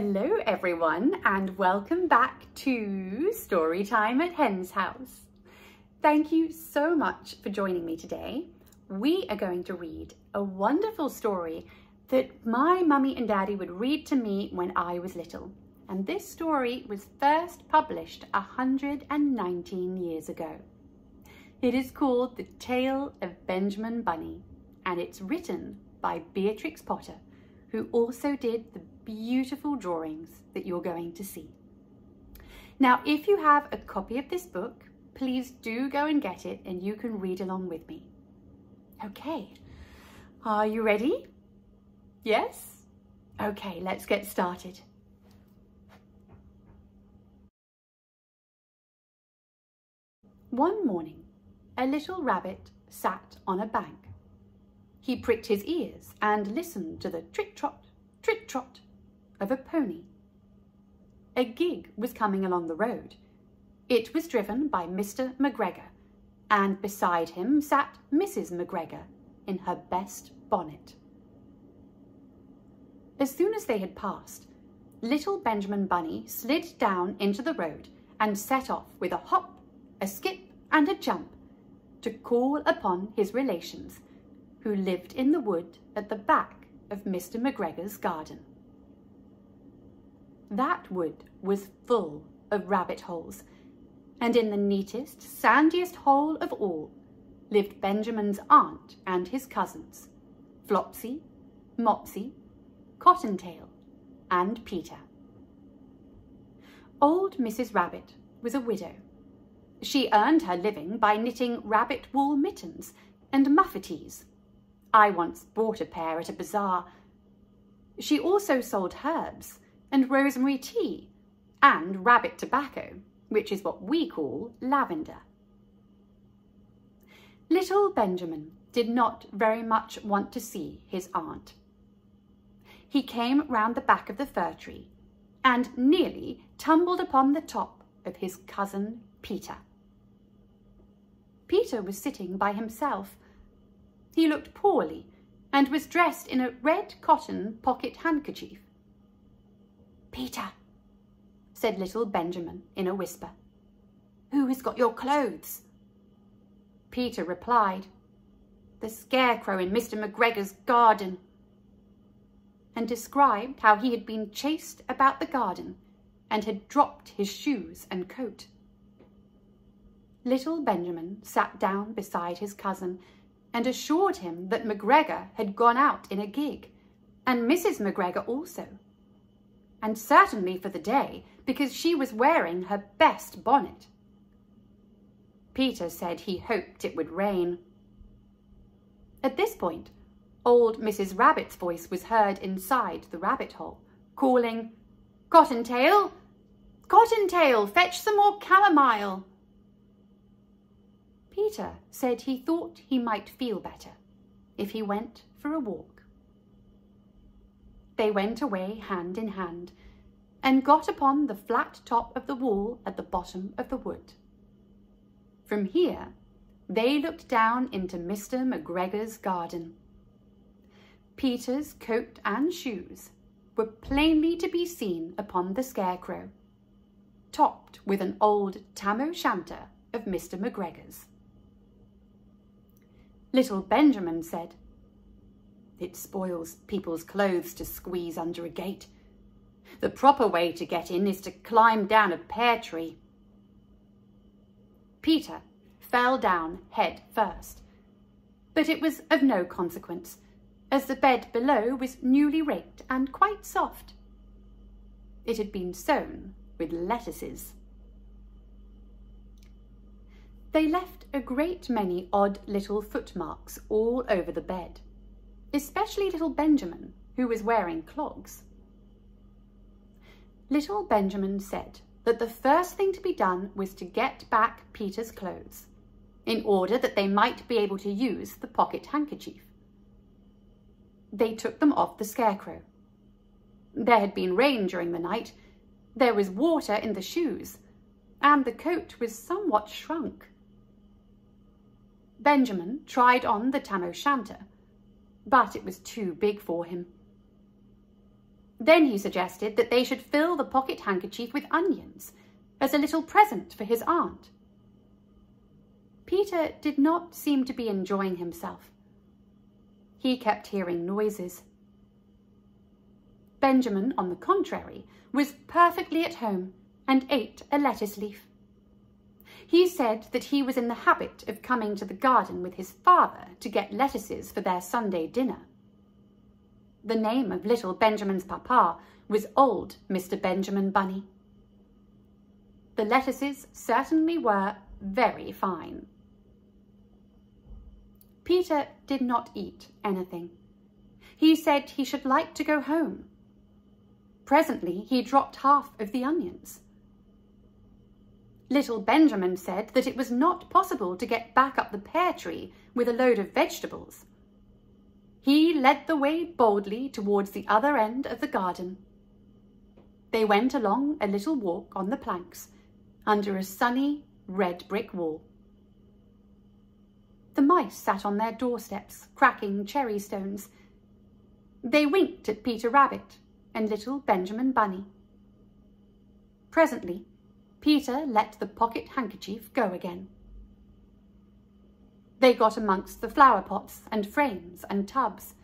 Hello everyone and welcome back to Storytime at Hen's House. Thank you so much for joining me today. We are going to read a wonderful story that my mummy and daddy would read to me when I was little. And this story was first published 119 years ago. It is called The Tale of Benjamin Bunny and it's written by Beatrix Potter who also did the beautiful drawings that you're going to see. Now, if you have a copy of this book, please do go and get it and you can read along with me. Okay, are you ready? Yes? Okay, let's get started. One morning, a little rabbit sat on a bank he pricked his ears and listened to the trit-trot, trit-trot of a pony. A gig was coming along the road. It was driven by Mr. McGregor, and beside him sat Mrs. McGregor in her best bonnet. As soon as they had passed, little Benjamin Bunny slid down into the road and set off with a hop, a skip and a jump to call upon his relations who lived in the wood at the back of Mr. McGregor's garden. That wood was full of rabbit holes, and in the neatest, sandiest hole of all lived Benjamin's aunt and his cousins, Flopsy, Mopsy, Cottontail, and Peter. Old Mrs. Rabbit was a widow. She earned her living by knitting rabbit wool mittens and muffetees I once bought a pair at a bazaar. She also sold herbs and rosemary tea and rabbit tobacco, which is what we call lavender. Little Benjamin did not very much want to see his aunt. He came round the back of the fir tree and nearly tumbled upon the top of his cousin Peter. Peter was sitting by himself he looked poorly and was dressed in a red cotton pocket handkerchief. Peter, said little Benjamin in a whisper, who has got your clothes? Peter replied, the scarecrow in Mr. McGregor's garden, and described how he had been chased about the garden and had dropped his shoes and coat. Little Benjamin sat down beside his cousin and assured him that McGregor had gone out in a gig, and Mrs. McGregor also. And certainly for the day, because she was wearing her best bonnet. Peter said he hoped it would rain. At this point, old Mrs. Rabbit's voice was heard inside the rabbit hole, calling, Cottontail! Cottontail, fetch some more camomile! Peter said he thought he might feel better if he went for a walk. They went away hand in hand and got upon the flat top of the wall at the bottom of the wood. From here, they looked down into Mr. McGregor's garden. Peter's coat and shoes were plainly to be seen upon the scarecrow, topped with an old tam o' shanter of Mr. McGregor's. Little Benjamin said, It spoils people's clothes to squeeze under a gate. The proper way to get in is to climb down a pear tree. Peter fell down head first, but it was of no consequence, as the bed below was newly raked and quite soft. It had been sown with lettuces. They left a great many odd little footmarks all over the bed, especially little Benjamin, who was wearing clogs. Little Benjamin said that the first thing to be done was to get back Peter's clothes, in order that they might be able to use the pocket handkerchief. They took them off the scarecrow. There had been rain during the night, there was water in the shoes, and the coat was somewhat shrunk. Benjamin tried on the tam o' shanter, but it was too big for him. Then he suggested that they should fill the pocket handkerchief with onions as a little present for his aunt. Peter did not seem to be enjoying himself. He kept hearing noises. Benjamin, on the contrary, was perfectly at home and ate a lettuce leaf. He said that he was in the habit of coming to the garden with his father to get lettuces for their Sunday dinner. The name of little Benjamin's papa was old Mr. Benjamin Bunny. The lettuces certainly were very fine. Peter did not eat anything. He said he should like to go home. Presently he dropped half of the onions. Little Benjamin said that it was not possible to get back up the pear tree with a load of vegetables. He led the way boldly towards the other end of the garden. They went along a little walk on the planks under a sunny red brick wall. The mice sat on their doorsteps, cracking cherry stones. They winked at Peter Rabbit and little Benjamin Bunny. Presently, Peter let the pocket handkerchief go again. They got amongst the flower pots and frames and tubs.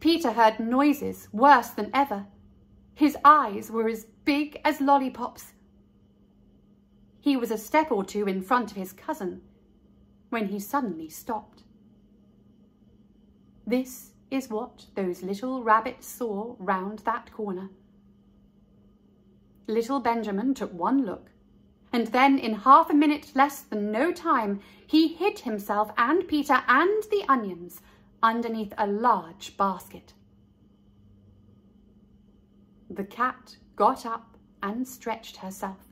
Peter heard noises worse than ever. His eyes were as big as lollipops. He was a step or two in front of his cousin, when he suddenly stopped. This is what those little rabbits saw round that corner. Little Benjamin took one look, and then in half a minute less than no time, he hid himself and Peter and the onions underneath a large basket. The cat got up and stretched herself,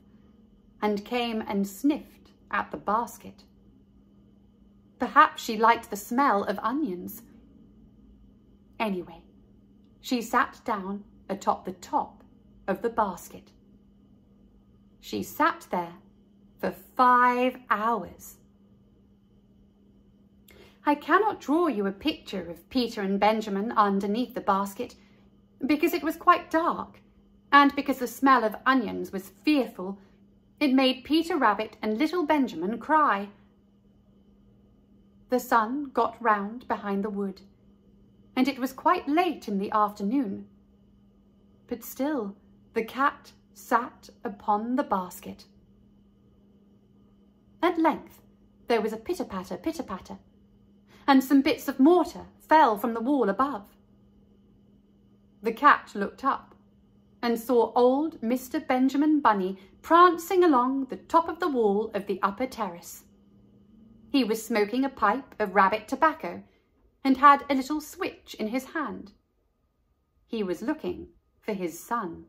and came and sniffed at the basket. Perhaps she liked the smell of onions. Anyway, she sat down atop the top of the basket. She sat there for five hours. I cannot draw you a picture of Peter and Benjamin underneath the basket because it was quite dark and because the smell of onions was fearful. It made Peter Rabbit and little Benjamin cry. The sun got round behind the wood, and it was quite late in the afternoon. But still the cat sat upon the basket. At length there was a pitter-patter, pitter-patter, and some bits of mortar fell from the wall above. The cat looked up and saw old Mr. Benjamin Bunny prancing along the top of the wall of the upper terrace. He was smoking a pipe of rabbit tobacco and had a little switch in his hand. He was looking for his son.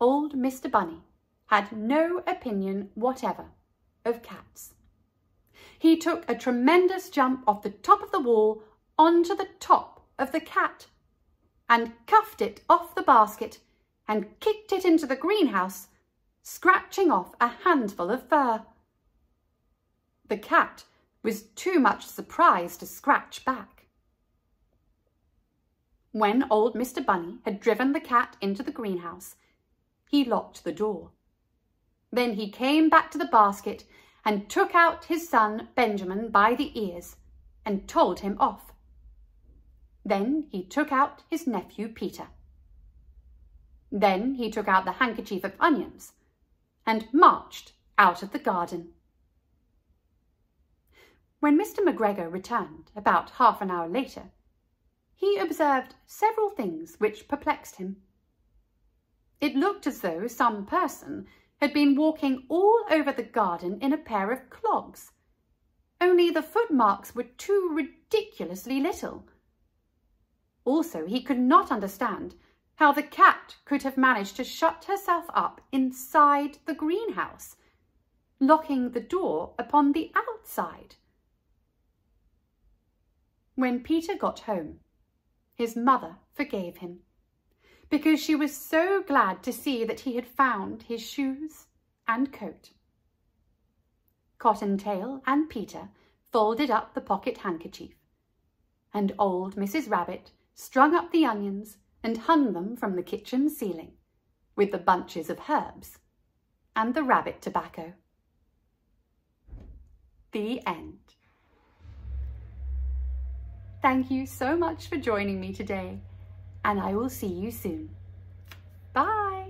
Old Mr. Bunny had no opinion whatever of cats. He took a tremendous jump off the top of the wall onto the top of the cat and cuffed it off the basket and kicked it into the greenhouse, scratching off a handful of fur. The cat was too much surprised to scratch back. When old Mr. Bunny had driven the cat into the greenhouse, he locked the door. Then he came back to the basket and took out his son Benjamin by the ears and told him off. Then he took out his nephew Peter. Then he took out the handkerchief of onions and marched out of the garden. When Mr. McGregor returned about half an hour later, he observed several things which perplexed him. It looked as though some person had been walking all over the garden in a pair of clogs, only the footmarks were too ridiculously little. Also, he could not understand how the cat could have managed to shut herself up inside the greenhouse, locking the door upon the outside. When Peter got home, his mother forgave him because she was so glad to see that he had found his shoes and coat. Cottontail and Peter folded up the pocket handkerchief, and old Mrs. Rabbit strung up the onions and hung them from the kitchen ceiling with the bunches of herbs and the rabbit tobacco. The end. Thank you so much for joining me today, and I will see you soon. Bye!